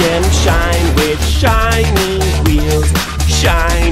and shine with shiny wheels. Shine